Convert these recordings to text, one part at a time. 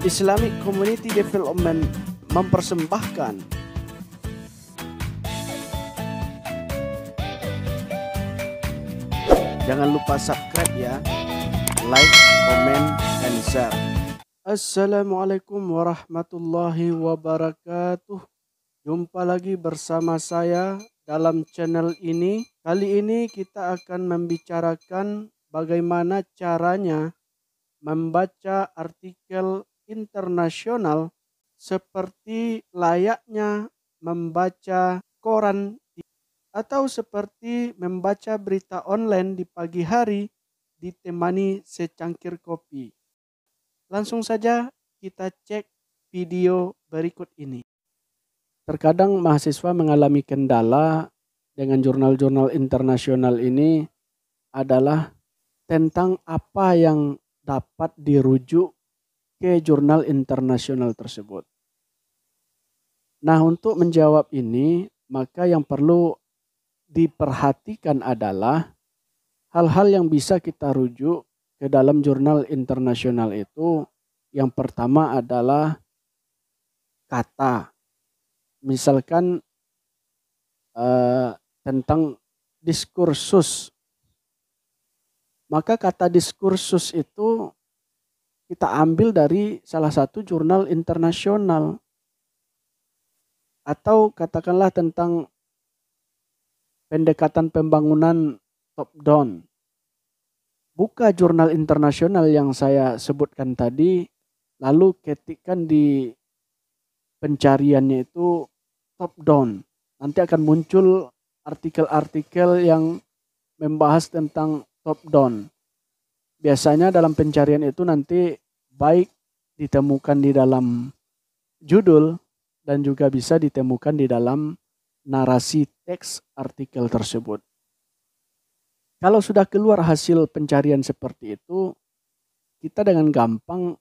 Islamic Community Development mempersembahkan Jangan lupa subscribe ya. Like, comment, and share. Assalamualaikum warahmatullahi wabarakatuh. Jumpa lagi bersama saya dalam channel ini. Kali ini kita akan membicarakan bagaimana caranya membaca artikel internasional seperti layaknya membaca koran atau seperti membaca berita online di pagi hari ditemani secangkir kopi. Langsung saja kita cek video berikut ini. Terkadang mahasiswa mengalami kendala dengan jurnal-jurnal internasional ini adalah tentang apa yang dapat dirujuk ke jurnal internasional tersebut. Nah, untuk menjawab ini, maka yang perlu diperhatikan adalah hal-hal yang bisa kita rujuk ke dalam jurnal internasional itu. Yang pertama adalah kata, misalkan uh, tentang diskursus. Maka kata diskursus itu kita ambil dari salah satu jurnal internasional atau katakanlah tentang pendekatan pembangunan top down. Buka jurnal internasional yang saya sebutkan tadi, lalu ketikkan di pencariannya itu top down. Nanti akan muncul artikel-artikel yang membahas tentang top down biasanya dalam pencarian itu nanti baik ditemukan di dalam judul dan juga bisa ditemukan di dalam narasi teks artikel tersebut. Kalau sudah keluar hasil pencarian seperti itu, kita dengan gampang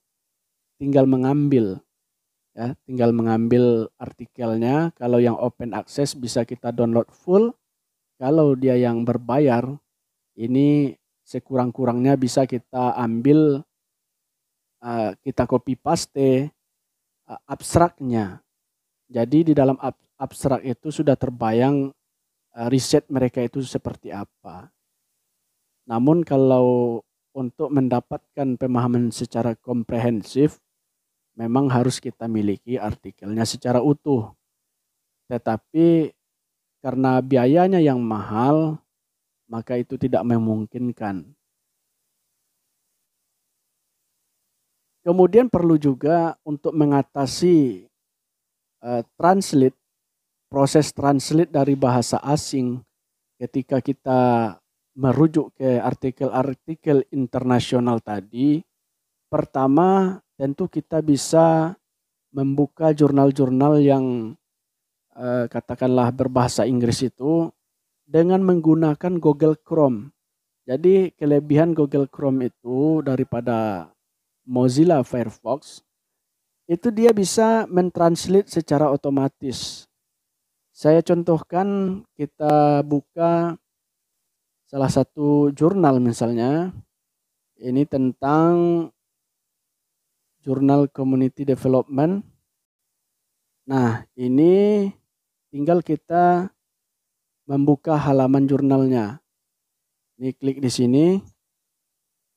tinggal mengambil ya, tinggal mengambil artikelnya. Kalau yang open access bisa kita download full. Kalau dia yang berbayar, ini sekurang-kurangnya bisa kita ambil uh, kita copy paste uh, abstraknya. Jadi di dalam ab abstrak itu sudah terbayang uh, riset mereka itu seperti apa. Namun kalau untuk mendapatkan pemahaman secara komprehensif memang harus kita miliki artikelnya secara utuh. Tetapi karena biayanya yang mahal, maka itu tidak memungkinkan. Kemudian perlu juga untuk mengatasi uh, translate proses translate dari bahasa asing ketika kita merujuk ke artikel-artikel internasional tadi. Pertama, tentu kita bisa membuka jurnal-jurnal yang uh, katakanlah berbahasa Inggris itu dengan menggunakan Google Chrome. Jadi kelebihan Google Chrome itu daripada Mozilla Firefox itu dia bisa mentranslate secara otomatis. Saya contohkan kita buka salah satu jurnal misalnya. Ini tentang jurnal community development. Nah, ini tinggal kita membuka halaman jurnalnya. Ini klik di sini.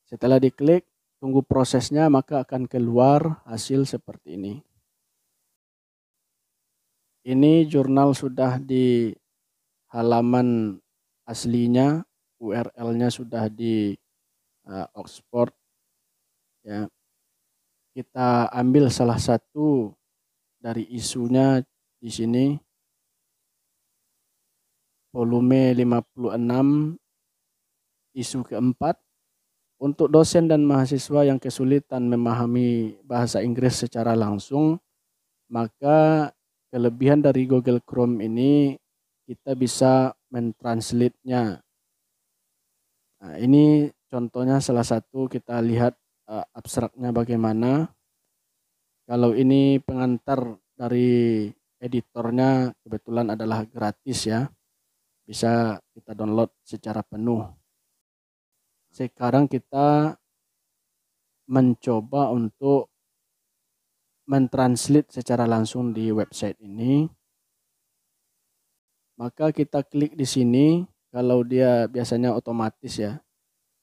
Setelah diklik, tunggu prosesnya maka akan keluar hasil seperti ini. Ini jurnal sudah di halaman aslinya, URL-nya sudah di uh, Oxford. Ya. Kita ambil salah satu dari isunya di sini volume 56 isu keempat untuk dosen dan mahasiswa yang kesulitan memahami bahasa Inggris secara langsung maka kelebihan dari Google Chrome ini kita bisa mentranslate-nya. Nah, ini contohnya salah satu kita lihat uh, abstraknya bagaimana. Kalau ini pengantar dari editornya kebetulan adalah gratis ya bisa kita download secara penuh. Sekarang kita mencoba untuk mentranslate secara langsung di website ini, maka kita klik di sini. Kalau dia biasanya otomatis ya,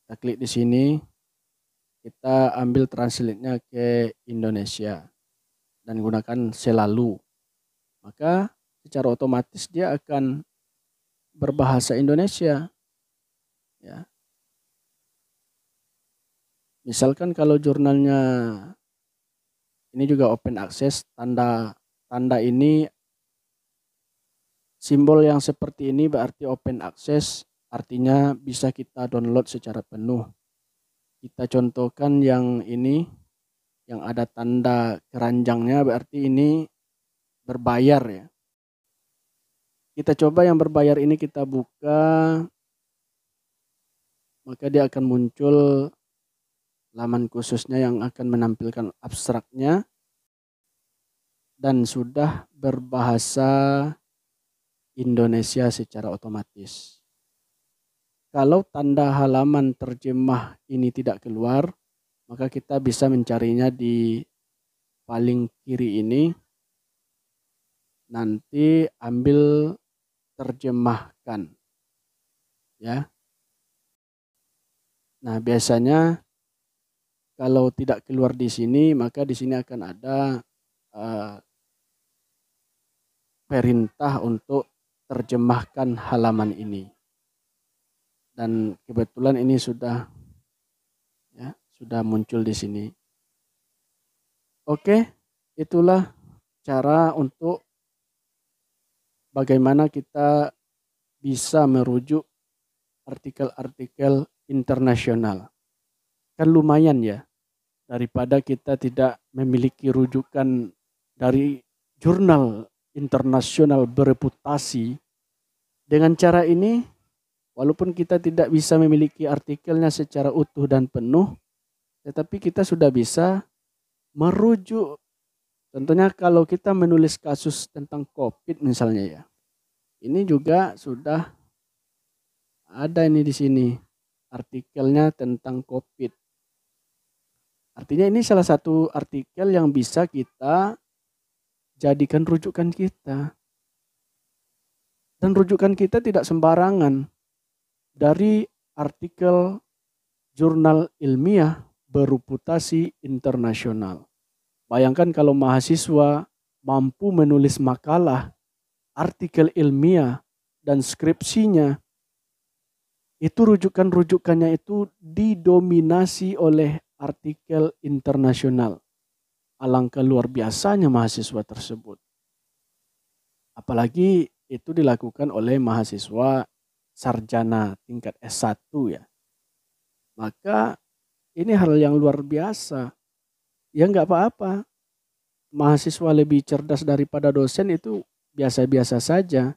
kita klik di sini, kita ambil translate-nya ke Indonesia dan gunakan selalu. Maka secara otomatis dia akan berbahasa Indonesia. Ya. Misalkan kalau jurnalnya ini juga open access, tanda tanda ini simbol yang seperti ini berarti open access, artinya bisa kita download secara penuh. Kita contohkan yang ini yang ada tanda keranjangnya berarti ini berbayar ya. Kita coba yang berbayar ini kita buka maka dia akan muncul laman khususnya yang akan menampilkan abstraknya dan sudah berbahasa Indonesia secara otomatis. Kalau tanda halaman terjemah ini tidak keluar, maka kita bisa mencarinya di paling kiri ini. Nanti ambil terjemahkan. Ya. Nah, biasanya kalau tidak keluar di sini, maka di sini akan ada uh, perintah untuk terjemahkan halaman ini. Dan kebetulan ini sudah ya, sudah muncul di sini. Oke, itulah cara untuk bagaimana kita bisa merujuk artikel-artikel internasional. Kan lumayan ya daripada kita tidak memiliki rujukan dari jurnal internasional bereputasi. Dengan cara ini, walaupun kita tidak bisa memiliki artikelnya secara utuh dan penuh, tetapi kita sudah bisa merujuk. Tentunya kalau kita menulis kasus tentang COVID misalnya ya, ini juga sudah ada ini di sini artikelnya tentang COVID. Artinya ini salah satu artikel yang bisa kita jadikan rujukan kita. Dan rujukan kita tidak sembarangan. Dari artikel jurnal ilmiah bereputasi internasional. Bayangkan kalau mahasiswa mampu menulis makalah, artikel ilmiah, dan skripsinya, itu rujukan-rujukannya itu didominasi oleh artikel internasional. Alangkah luar biasanya mahasiswa tersebut. Apalagi itu dilakukan oleh mahasiswa sarjana tingkat S1 ya. Maka ini hal yang luar biasa. Ya nggak apa-apa. Mahasiswa lebih cerdas daripada dosen itu biasa-biasa saja.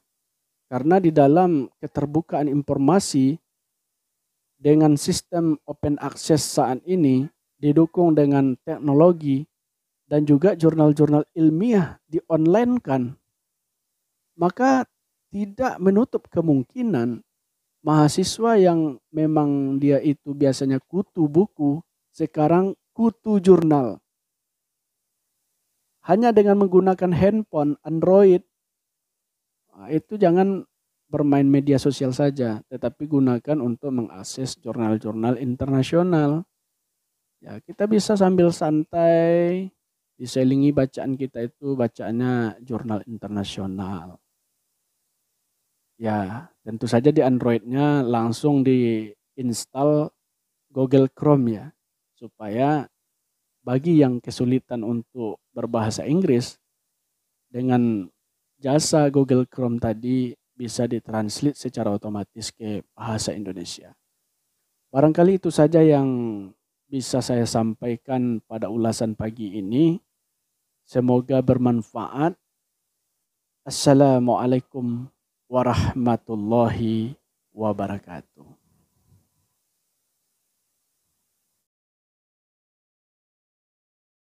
Karena di dalam keterbukaan informasi dengan sistem open access saat ini didukung dengan teknologi dan juga jurnal-jurnal ilmiah di online kan, maka tidak menutup kemungkinan mahasiswa yang memang dia itu biasanya kutu buku, sekarang kutu jurnal. Hanya dengan menggunakan handphone, Android, itu jangan bermain media sosial saja, tetapi gunakan untuk mengakses jurnal-jurnal internasional. Ya, kita bisa sambil santai diselingi bacaan kita itu bacaannya jurnal internasional. Ya, tentu saja di Androidnya langsung diinstal Google Chrome ya, supaya bagi yang kesulitan untuk berbahasa Inggris dengan jasa Google Chrome tadi bisa ditranslate secara otomatis ke bahasa Indonesia. Barangkali itu saja yang bisa saya sampaikan pada ulasan pagi ini. Semoga bermanfaat. Assalamualaikum warahmatullahi wabarakatuh.